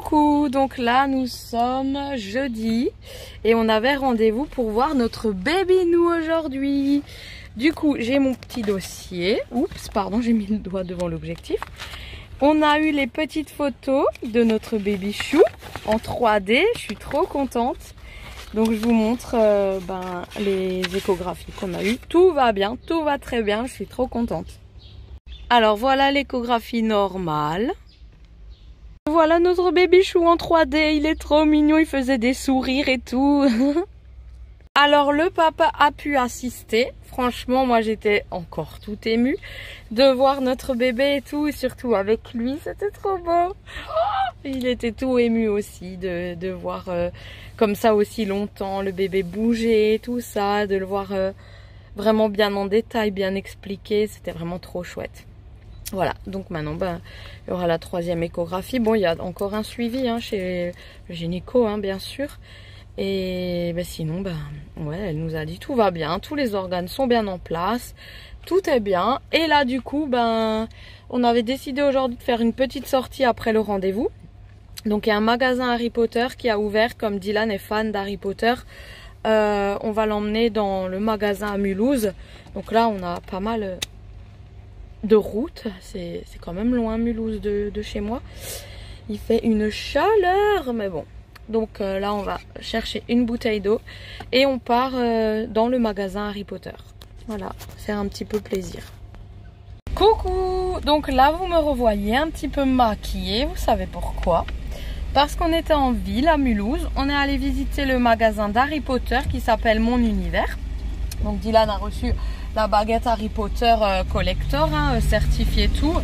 Coucou, donc là nous sommes jeudi et on avait rendez-vous pour voir notre baby nous aujourd'hui. Du coup j'ai mon petit dossier. Oups, pardon, j'ai mis le doigt devant l'objectif. On a eu les petites photos de notre baby chou en 3D. Je suis trop contente. Donc je vous montre euh, ben, les échographies qu'on a eues. Tout va bien, tout va très bien. Je suis trop contente. Alors voilà l'échographie normale. Voilà notre baby chou en 3D, il est trop mignon, il faisait des sourires et tout. Alors le papa a pu assister. Franchement, moi j'étais encore tout émue de voir notre bébé et tout, surtout avec lui, c'était trop beau. Il était tout ému aussi de, de voir euh, comme ça aussi longtemps le bébé bouger, tout ça, de le voir euh, vraiment bien en détail, bien expliqué, c'était vraiment trop chouette. Voilà, donc maintenant, ben, il y aura la troisième échographie. Bon, il y a encore un suivi hein, chez le gynéco, hein, bien sûr. Et ben, sinon, ben, ouais, elle nous a dit tout va bien, tous les organes sont bien en place, tout est bien. Et là, du coup, ben, on avait décidé aujourd'hui de faire une petite sortie après le rendez-vous. Donc, il y a un magasin Harry Potter qui a ouvert, comme Dylan est fan d'Harry Potter. Euh, on va l'emmener dans le magasin à Mulhouse. Donc là, on a pas mal de route. C'est quand même loin Mulhouse de, chez moi. Il fait une chaleur, mais bon. Donc euh, là, on va chercher une bouteille d'eau et on part euh, dans le magasin Harry Potter. Voilà, faire un petit peu plaisir. Coucou Donc là, vous me revoyez un petit peu maquillée. Vous savez pourquoi? Parce qu'on était en ville à Mulhouse. On est allé visiter le magasin d'Harry Potter qui s'appelle Mon Univers. Donc Dylan a reçu la baguette Harry Potter euh, collector, hein, euh, certifiée tout.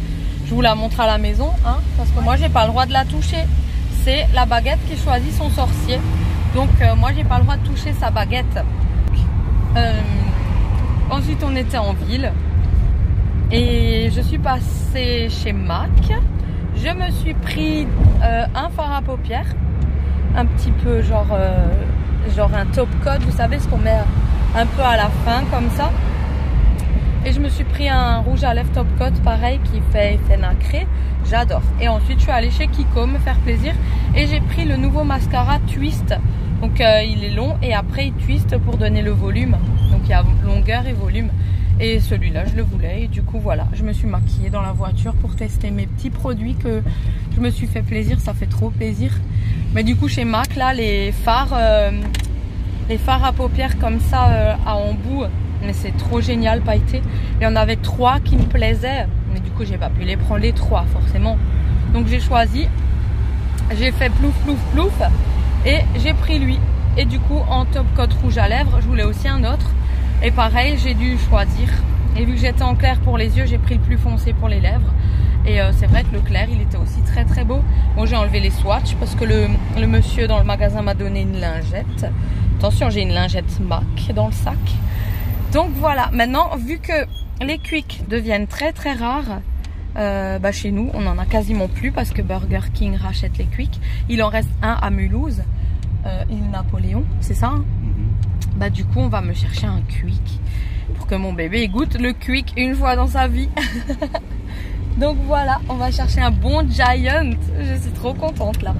Je vous la montre à la maison, hein, parce que moi j'ai pas le droit de la toucher. C'est la baguette qui choisit son sorcier. Donc euh, moi j'ai pas le droit de toucher sa baguette. Ensuite on était en ville et je suis passée chez Mac. Je me suis pris un fard à paupières, un petit peu genre, genre un top coat, vous savez ce qu'on met un peu à la fin comme ça. Et je me suis pris un rouge à lèvres top coat pareil qui fait effet nacré. J'adore. Et ensuite je suis allée chez Kiko me faire plaisir et j'ai pris le nouveau mascara Twist. Donc euh, il est long et après il twist pour donner le volume. Donc il y a longueur et volume. Et celui-là je le voulais et du coup voilà, je me suis maquillée dans la voiture pour tester mes petits produits que je me suis fait plaisir, ça fait trop plaisir. Mais du coup chez Mac là les fards, euh, les fards à paupières comme ça euh, à embout mais c'est trop génial pailleté. Il y en avait trois qui me plaisaient, mais du coup j'ai pas pu les prendre les trois forcément. Donc j'ai choisi, j'ai fait plouf plouf plouf et j'ai pris lui. Et du coup en top coat rouge à lèvres, je voulais aussi un autre. Et pareil, j'ai dû choisir. Et vu que j'étais en clair pour les yeux, j'ai pris le plus foncé pour les lèvres. Et euh, c'est vrai que le clair, il était aussi très très beau. Bon, j'ai enlevé les swatchs parce que le, le monsieur dans le magasin m'a donné une lingette. Attention, j'ai une lingette MAC dans le sac. Donc voilà, maintenant vu que les quicks deviennent très très rares, euh, bah chez nous on n'en a quasiment plus parce que Burger King rachète les quicks. Il en reste un à Mulhouse, euh, il Napoléon, c'est ça hein mm -hmm. Bah du coup on va me chercher un quick pour que mon bébé goûte le quick une fois dans sa vie. Donc voilà, on va chercher un bon Giant. Je suis trop contente là,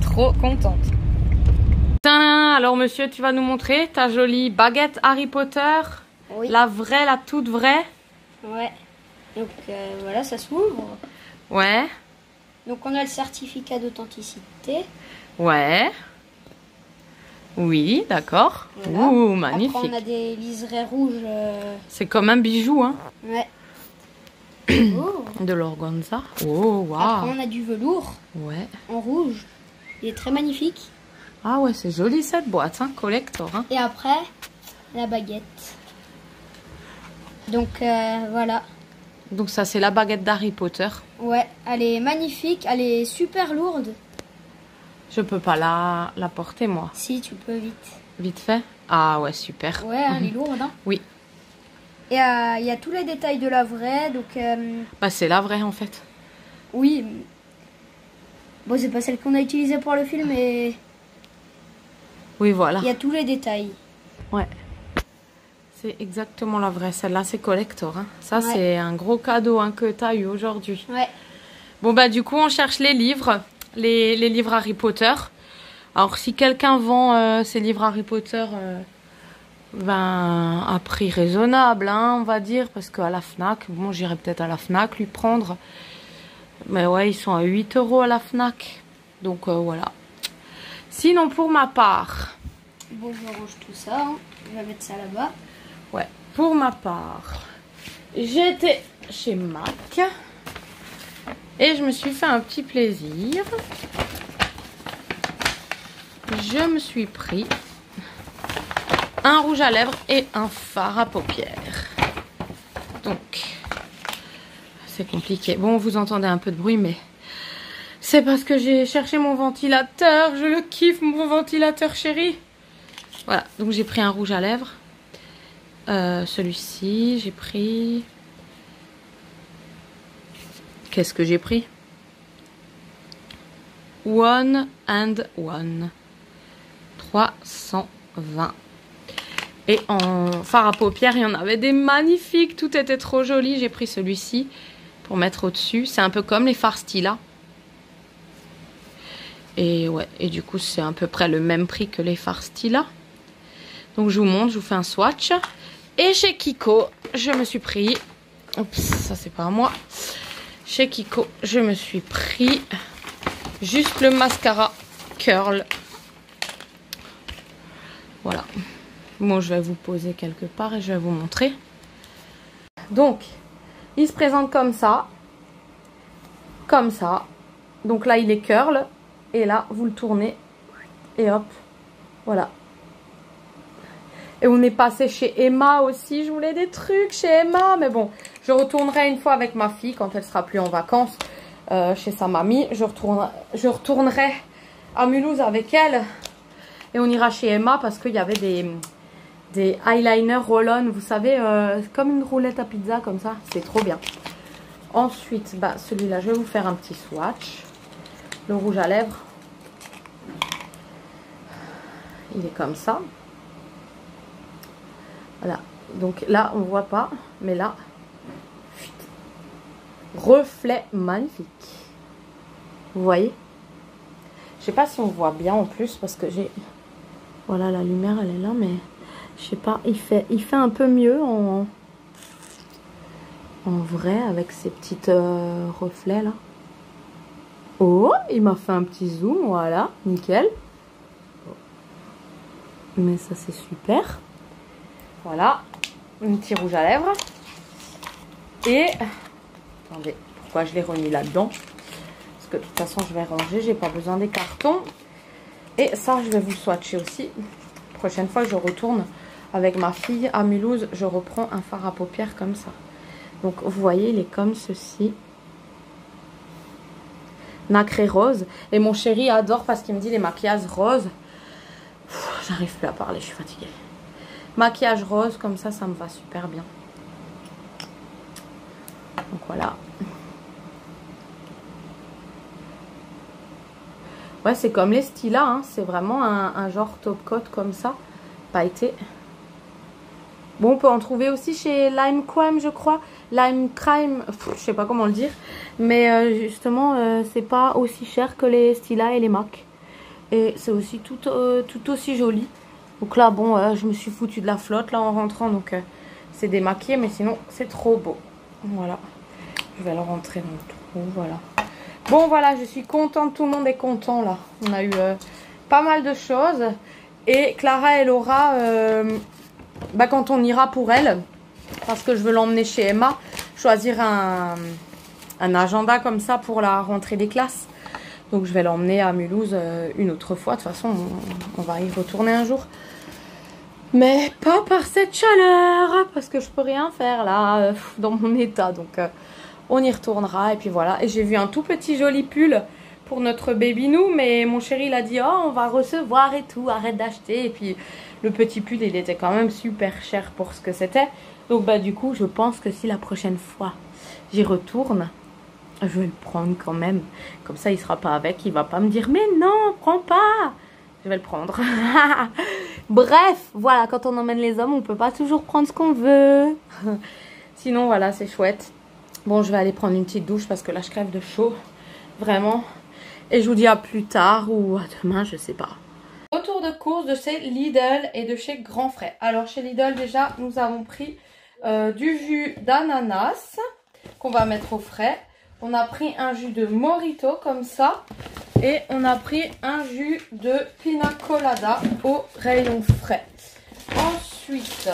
trop contente. Alors monsieur, tu vas nous montrer ta jolie baguette Harry Potter. Oui. La vraie, la toute vraie Ouais. Donc euh, voilà, ça s'ouvre. Ouais. Donc on a le certificat d'authenticité. Ouais. Oui, d'accord. Voilà. Ouh, magnifique. Après on a des liserés rouges. euh, C'est comme un bijou, hein. Ouais. Oh. De l'organza. Oh, Après waouh. on a du velours Ouais. en rouge. Il est très magnifique. Ah ouais, c'est joli cette boîte, hein, collector. Hein. Et après, la baguette. Donc euh, voilà. Donc ça, c'est la baguette d'Harry Potter. Ouais, elle est magnifique, elle est super lourde. Je peux pas la, la porter, moi. Si, tu peux vite. Vite fait Ah ouais, super. Ouais, elle est lourde. Hein. Oui. Et euh, il y a tous les détails de la vraie, donc euh, Bah, c'est la vraie, en fait. oui. Bon, c'est pas celle qu'on a utilisée pour le film, mais Oui, voilà. il y a tous les détails. Ouais. C'est exactement la vraie. Celle-là, c'est collector. Hein. Ça, Ouais. c'est un gros cadeau hein, que tu as eu aujourd'hui. Ouais. Bon, bah, du coup, on cherche les livres. les, les livres Harry Potter. Alors si quelqu'un vend euh, ses livres Harry Potter euh, ben, à prix raisonnable, hein, on va dire, parce qu'à la FNAC, bon j'irai peut-être à la FNAC lui prendre. Mais ouais, ils sont à 8 euros à la FNAC. Donc euh, voilà. Sinon pour ma part, Bon, je range tout ça. hein. Je vais mettre ça là-bas. Ouais, pour ma part, j'étais chez Mac et je me suis fait un petit plaisir. Je me suis pris un rouge à lèvres et un fard à paupières. Donc, c'est compliqué. Bon, vous entendez un peu de bruit, mais c'est parce que j'ai cherché mon ventilateur. Je le kiffe, mon ventilateur chéri. Voilà, donc j'ai pris un rouge à lèvres. Euh, Celui-ci, j'ai pris... Qu'est-ce que j'ai pris? One and One. 320. Et en fard à paupières, il y en avait des magnifiques. Tout était trop joli. J'ai pris celui-ci pour mettre au-dessus. C'est un peu comme les fards Stila. Et ouais, et du coup, c'est à peu près le même prix que les fards Stila. Donc je vous montre, je vous fais un swatch. Et chez Kiko, je me suis pris... Oups, ça c'est pas à moi. Chez Kiko, je me suis pris juste le mascara curl. Voilà. Bon, je vais vous poser quelque part et je vais vous montrer. Donc, il se présente comme ça. Comme ça. Donc là, il est curl. Et là, vous le tournez. Et hop. Voilà. Et on est passé chez Emma aussi. Je voulais des trucs chez Emma. Mais bon, je retournerai une fois avec ma fille quand elle sera plus en vacances euh, chez sa mamie. Je retournerai, je retournerai à Mulhouse avec elle. Et on ira chez Emma parce qu'il y avait des, des eyeliners roll-on. Vous savez, euh, comme une roulette à pizza comme ça. C'est trop bien. Ensuite, bah, celui-là, je vais vous faire un petit swatch. Le rouge à lèvres. Il est comme ça. Voilà. Donc là, on voit pas. Mais là, reflet magnifique. Vous voyez? Je sais pas si on voit bien en plus parce que j'ai... Voilà, la lumière, elle est là, mais je sais pas. Il fait, il fait un peu mieux en, en vrai avec ces petits euh, reflets là. Oh, il m'a fait un petit zoom, voilà, nickel. Mais ça, c'est super. Voilà, un petit rouge à lèvres. Et, attendez, pourquoi je l'ai remis là-dedans? Parce que de toute façon, je vais ranger, j'ai pas besoin des cartons. Et ça, je vais vous swatcher aussi. Prochaine fois, je retourne avec ma fille à Mulhouse, je reprends un fard à paupières comme ça. Donc, vous voyez, il est comme ceci. Nacré rose. Et mon chéri adore parce qu'il me dit les maquillages roses. J'arrive plus à parler, je suis fatiguée. Maquillage rose, comme ça, ça me va super bien. Donc voilà. Ouais, c'est comme les stylas, hein. c'est vraiment un, genre top coat comme ça, pailleté. Bon, on peut en trouver aussi chez Lime Crime, je crois. Lime Crime, je sais pas comment le dire. Mais euh, justement, euh, c'est pas aussi cher que les stylas et les MAC. Et c'est aussi tout, euh, tout aussi joli. Donc là, bon, je me suis foutu de la flotte là en rentrant. Donc c'est démaquillé, mais sinon c'est trop beau. Voilà. Je vais le rentrer dans le trou, voilà. Bon, voilà, je suis contente. Tout le monde est content là. On a eu pas mal de choses. Et Clara et Laura, bah, quand on ira pour elle, parce que je veux l'emmener chez Emma, choisir un, un, agenda comme ça pour la rentrée des classes. Donc je vais l'emmener à Mulhouse une autre fois. De toute façon, on, on, va y retourner un jour. Mais pas par cette chaleur, parce que je peux rien faire là, dans mon état. Donc euh, on y retournera et puis voilà. Et j'ai vu un tout petit joli pull pour notre baby nous, mais mon chéri il a dit oh on va recevoir et tout, arrête d'acheter. Et puis le petit pull il était quand même super cher pour ce que c'était. Donc bah du coup je pense que si la prochaine fois j'y retourne, je vais le prendre quand même. Comme ça il sera pas avec, il va pas me dire mais non prends pas. Je vais le prendre. Bref, voilà, quand on emmène les hommes, on peut pas toujours prendre ce qu'on veut. Sinon voilà, c'est chouette. Bon, je vais aller prendre une petite douche parce que là je crève de chaud. Vraiment. Et je vous dis à plus tard ou à demain, je sais pas. Retour de course de chez Lidl et de chez Grand Frais. Alors chez Lidl déjà, nous avons pris euh, du jus d'ananas qu'on va mettre au frais. On a pris un jus de morito comme ça. Et on a pris un jus de pina colada au rayon frais. Ensuite,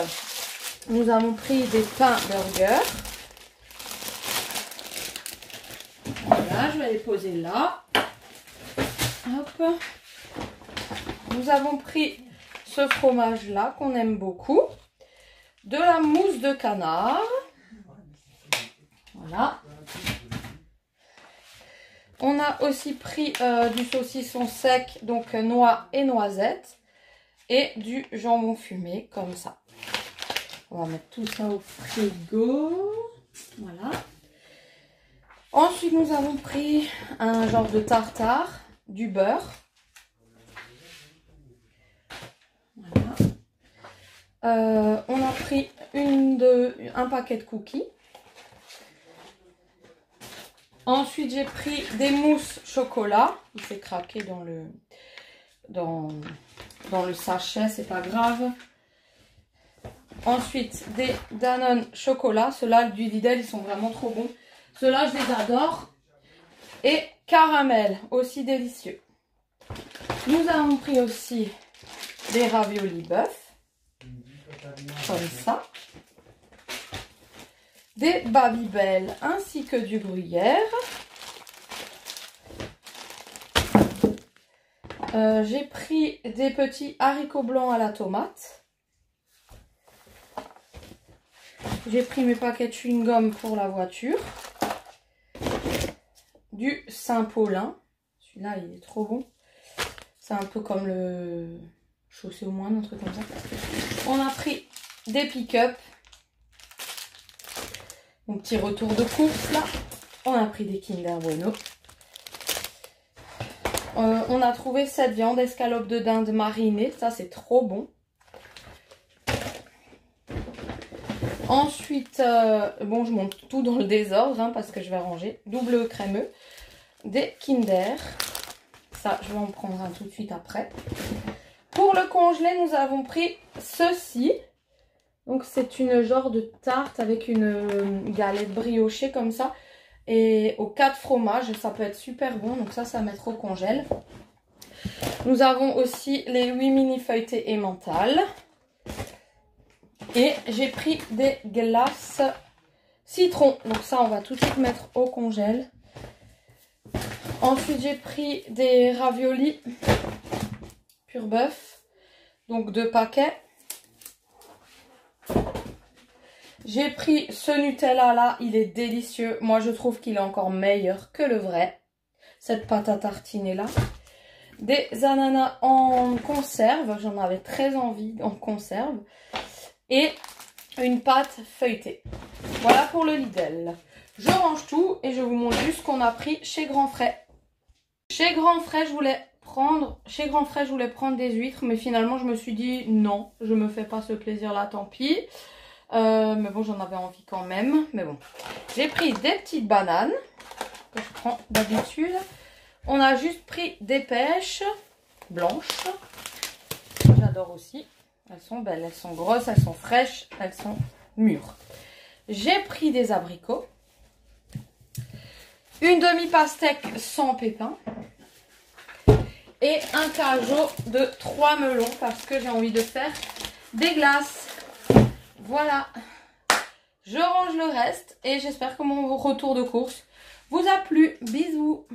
nous avons pris des pains burger. Voilà, je vais les poser là. Hop. Nous avons pris ce fromage là qu'on aime beaucoup. De la mousse de canard. Voilà. On a aussi pris euh, du saucisson sec, donc noix et noisettes. Et du jambon fumé, comme ça. On va mettre tout ça au frigo. Voilà. Ensuite, nous avons pris un genre de tartare, du beurre. Voilà. Euh, on a pris un paquet de cookies. Ensuite, j'ai pris des mousses chocolat. Il s'est craqué dans le, dans, le sachet, c'est pas grave. Ensuite, des Danone chocolat. Ceux-là, du Lidl, ils sont vraiment trop bons. Ceux-là, je les adore. Et caramel, aussi délicieux. Nous avons pris aussi des raviolis bœuf. Comme ça des Babybel ainsi que du gruyère. Euh, j'ai pris des petits haricots blancs à la tomate. J'ai pris mes paquets de chewing-gum pour la voiture. Du Saint-Paulin. Celui-là, il est trop bon. C'est un peu comme le chaussé au moins, un truc comme ça. On a pris des pick-up petit retour de course là. On a pris des Kinder Bueno. Euh, on a trouvé cette viande escalope de dinde marinée. Ça, c'est trop bon. Ensuite, euh, bon, je monte tout dans le désordre hein, parce que je vais ranger. Double crémeux. Des Kinder. Ça, je vais en prendre un tout de suite après. Pour le congelé, nous avons pris ceci. Donc c'est une genre de tarte avec une euh, galette briochée comme ça. Et aux quatre fromages, ça peut être super bon. Donc ça, ça va mettre au congèle. Nous avons aussi les 8 mini feuilletés et mentales. Et j'ai pris des glaces citron. Donc ça, on va tout de suite mettre au congèle. Ensuite, j'ai pris des raviolis pur bœuf. Donc deux paquets. J'ai pris ce Nutella là, il est délicieux. Moi je trouve qu'il est encore meilleur que le vrai. Cette pâte à tartiner là. Des ananas en conserve, j'en avais très envie en conserve. Et une pâte feuilletée. Voilà pour le Lidl. Je range tout et je vous montre juste ce qu'on a pris chez Grand Frais. Chez Grand Frais, je voulais prendre, chez Grand je voulais prendre des huîtres, mais finalement, je me suis dit non, je me fais pas ce plaisir-là, tant pis. Euh, mais bon, j'en avais envie quand même. Mais bon, j'ai pris des petites bananes que je prends d'habitude. On a juste pris des pêches blanches. J'adore aussi. Elles sont belles, elles sont grosses, elles sont fraîches, elles sont mûres. J'ai pris des abricots. Une demi-pastèque sans pépins. Et un cajot de 3 melons parce que j'ai envie de faire des glaces. Voilà. Je range le reste et j'espère que mon retour de course vous a plu. Bisous